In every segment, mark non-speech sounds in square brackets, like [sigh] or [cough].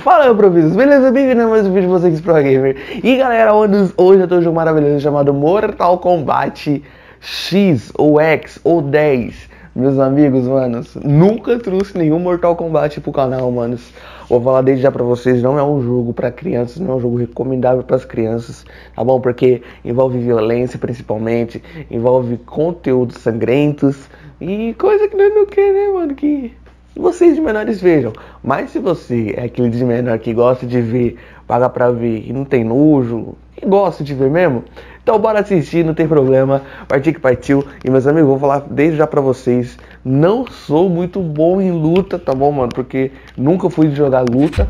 Fala meu professor, beleza? Bem-vindo a mais um vídeo de vocês Pro Gamer E galera, hoje eu tô um maravilhoso chamado Mortal Kombat X ou X ou 10 Meus amigos, manos, nunca trouxe nenhum Mortal Kombat pro canal, manos Vou falar desde já pra vocês, não é um jogo pra crianças, não é um jogo recomendável pras crianças, tá bom? Porque envolve violência principalmente, envolve conteúdos sangrentos e coisa que nós não queremos, né, mano? Que vocês de menores vejam. Mas se você é aquele de menor que gosta de ver, paga pra ver e não tem nojo, e gosta de ver mesmo, então bora assistir, não tem problema. Partiu que partiu. E meus amigos, vou falar desde já pra vocês. Não sou muito bom em luta, tá bom, mano? Porque nunca fui jogar luta.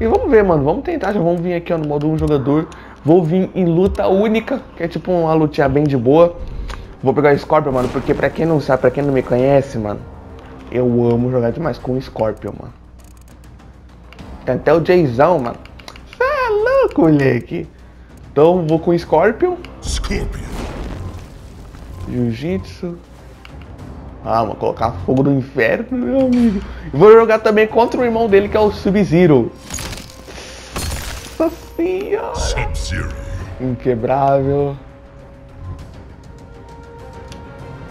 E vamos ver, mano. Vamos tentar. Já vamos vir aqui ó, no modo um jogador. Vou vir em luta única, que é tipo uma lutinha bem de boa. Vou pegar o Scorpion, mano, porque pra quem não sabe, pra quem não me conhece, mano, eu amo jogar demais com o Scorpion, mano. Tem até o Jayzão, mano. Você é louco, moleque. Então vou com o Scorpion. Scorpion. Jiu-Jitsu. Ah, vou colocar fogo do inferno, meu amigo. Vou jogar também contra o irmão dele, que é o Sub-Zero. Nossa senhora. Sub-Zero. Inquebrável.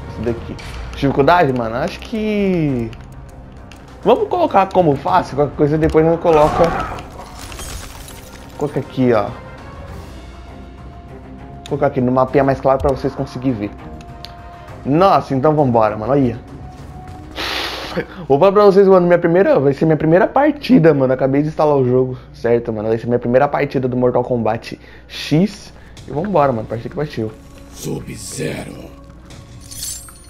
Esse daqui. Dificuldade, mano? Acho que... Vamos colocar como fácil, qualquer coisa depois nós coloca... Coloca aqui, ó. Vou colocar aqui no mapinha mais claro pra vocês conseguirem ver. Nossa, então vambora, mano. Aí. Vou falar pra vocês, mano, minha primeira. Vai ser minha primeira partida, mano. Acabei de instalar o jogo, certo, mano? Vai ser minha primeira partida do Mortal Kombat X. E vambora, mano. Partida que partiu. Sub-Zero.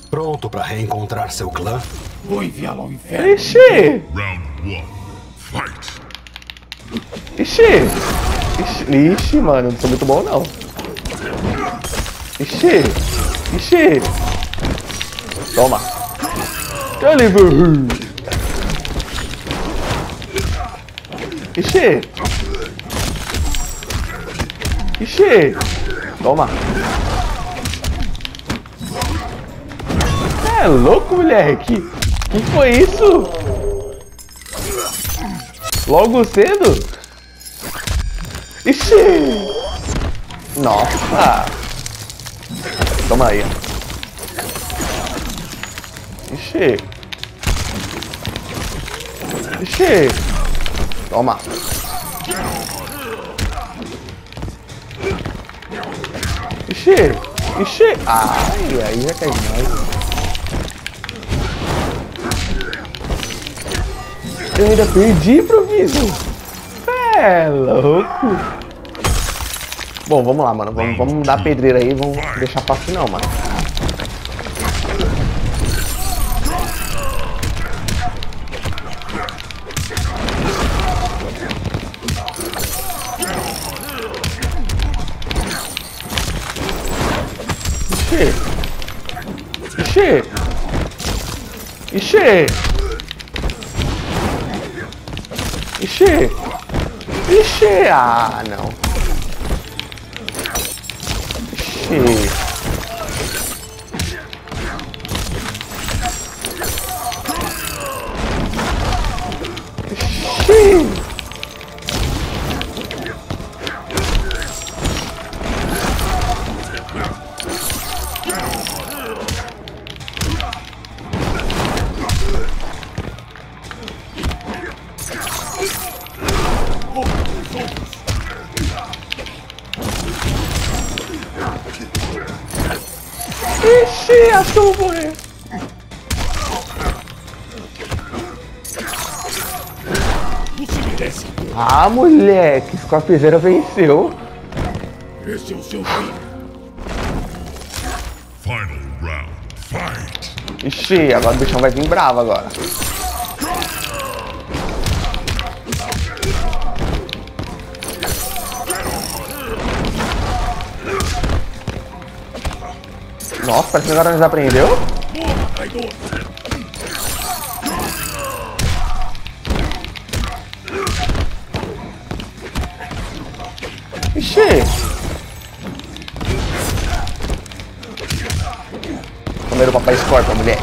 Pronto pra reencontrar seu clã? Vou enviá-lo ao inferno. Ixi! Round 1. Fight. Ixi! Ixi, Ixi, mano, não sou muito bom não. Ixi! Ixi! Toma! Caliber! Ixi! Ixi! Toma! É louco, moleque? Que foi isso? Logo cedo? Ixi! Nossa! Toma aí. Ixi. Ixi. Toma. Ixi. Ixi. Ai, aí já cai mais. Eu ainda perdi, improviso. É louco. Bom, vamos lá, mano. Vamos, vamos dar pedreira aí, vamos deixar fácil não, mano. Ixi! Ixi! Ixi! Ixi! Ixi! Ah, não. Ixi. Ixi, acho que eu vou morrer. Ah, moleque, Scorpizeira venceu. Esse é o seu fim. Final round, fight. Ixi, agora o bichão vai vir bravo agora. Nossa, parece que agora já aprendeu. Ixi! Comeram o papai Scorpion, mulher.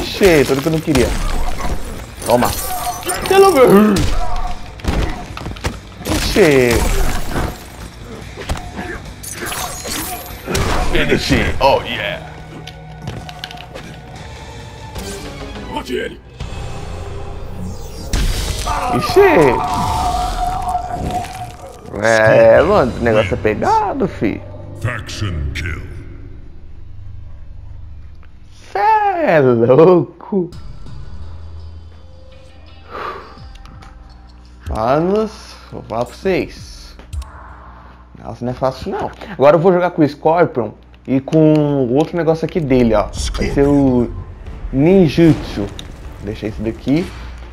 Ixi, tudo que eu não queria. Toma. Pelo meu. Ixi. Finish. Oh, yeah. Mate ele. Ixi. É, mano, o negócio é pegado, fi. Faction kill. Cê é louco. Manos, vou falar pra vocês. Nossa, não é fácil não. Agora eu vou jogar com o Scorpion e com outro negócio aqui dele, ó. Vai ser o Ninjutsu. Deixa esse daqui.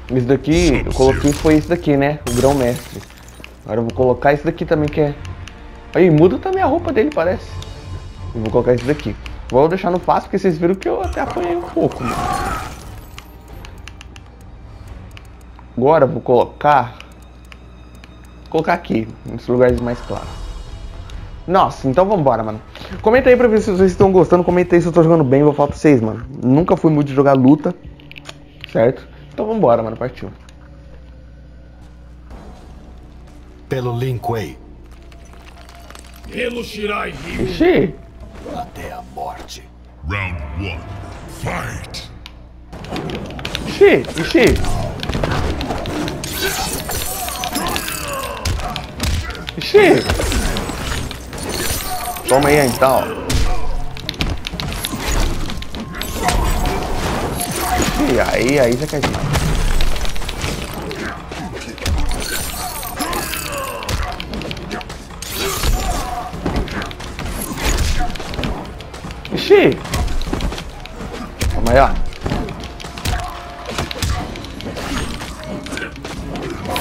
Esse daqui, eu coloquei foi esse daqui, né? O grão mestre. Agora eu vou colocar esse daqui também que é. Aí muda também a roupa dele, parece. Eu vou colocar esse daqui. Vou deixar no fácil porque vocês viram que eu até apanhei um pouco, mano. Agora eu vou colocar. Vou colocar aqui, nos lugares mais claros. Nossa, então vambora, mano. Comenta aí pra ver se vocês estão gostando. Comenta aí se eu tô jogando bem. Vou falar pra vocês, mano. Nunca fui muito de jogar luta. Certo? Então vambora, mano. Partiu. Pelo Lin Kuei. Pelo Shirai Ryu. Ixi. Até a morte. Round 1. Fight. Ixi. Ixi. Ixi. Toma aí então. Ixi, aí, aí já quer demais. Ixi. Toma aí, ó.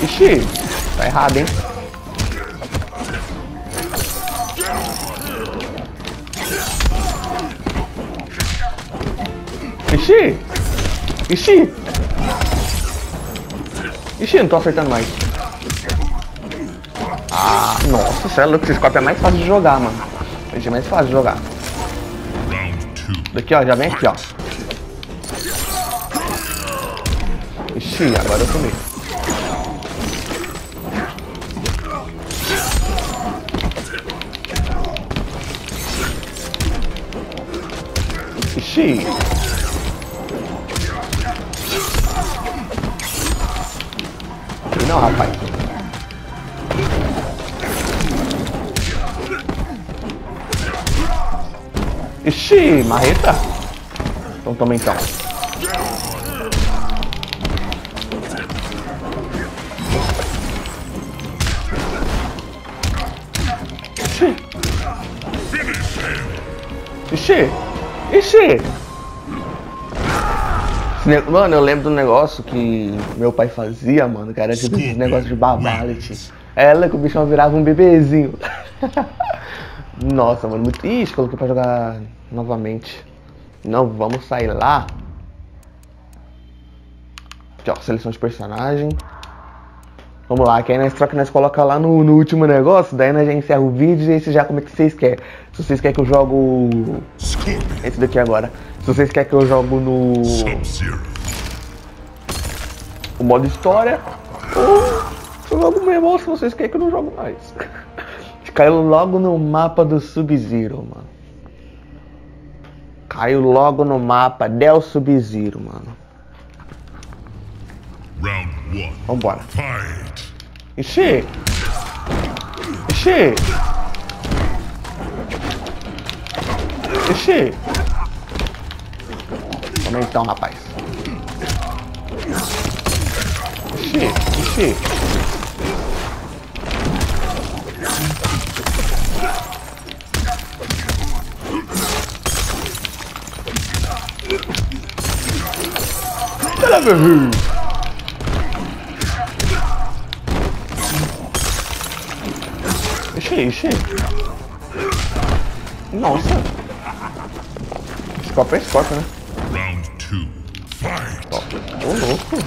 Ixi, tá errado, hein? Ixi! Ixi! Ixi, não tô acertando mais. Ah, nossa, cê é louco, esse scope é mais fácil de jogar, mano. Esse é mais fácil de jogar. Round 2. Daqui, ó, já vem aqui, ó. Ixi, agora eu tomei. Ixi. Não, rapaz. Ixi, marreta. Então toma então. Ixi. Ixi. Ixi. Esse Mano, eu lembro do negócio que meu pai fazia, mano, que era tipo esse negócio de babality. Ela que o bichão virava um bebezinho. [laughs] Nossa, mano, muito. Ixi, coloquei pra jogar novamente. Não, vamos sair lá. Aqui, ó, seleção de personagem. Vamos lá, que aí nós troca, nós coloca lá no, no último negócio, daí nós já encerra o vídeo e você já como é que vocês querem. Se vocês querem que eu jogo esse daqui agora. Se vocês querem que eu jogo no o modo história, ou se eu jogo mesmo, se vocês querem que eu não jogo mais. [laughs] Caiu logo no mapa do Sub-Zero, mano. Caiu logo no mapa Del Sub-Zero, mano. Round 1. Vambora. Fight. Ixi! Ixi! Ixi! Toma então, rapaz. Ixi! Ixi! Meu Ixi, ixi. Nossa. Scope é scope, né? Ei.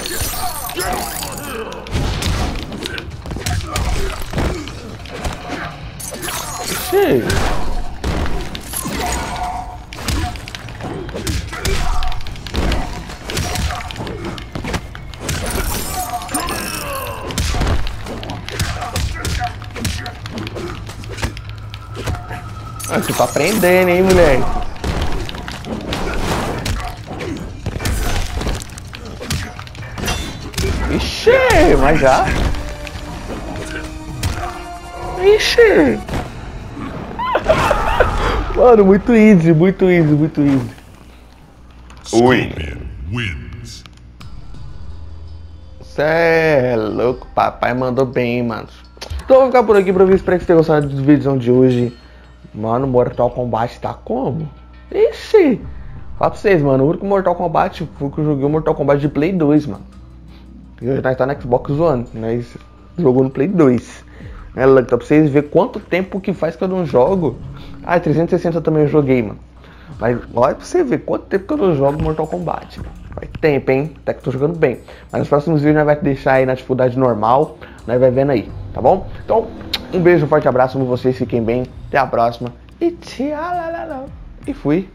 tô ah, você tá aprendendo, hein, moleque? Ixi, mas já. Ixi. Mano, muito easy, muito easy, muito easy. Ui. Cê é louco, papai mandou bem, mano. Então vou ficar por aqui pra ver, espero que vocês tenham gostado do vídeo de hoje. Mano, Mortal Kombat tá como? Ixi! Fala pra vocês, mano, o único Mortal Kombat foi que eu joguei o Mortal Kombat de Play 2, mano. E hoje nós tá no Xbox One, nós jogou no Play 2. É louco, pra vocês verem quanto tempo que faz que eu não jogo. Ah, 360 também eu joguei, mano. Mas olha pra você ver quanto tempo que eu não jogo Mortal Kombat. Faz tempo, hein? Até que eu tô jogando bem. Mas nos próximos vídeos nós vai deixar aí na dificuldade normal. Nós vai vendo aí, tá bom? Então, um beijo, um forte abraço pra vocês, fiquem bem. Até a próxima. E tchau. E fui.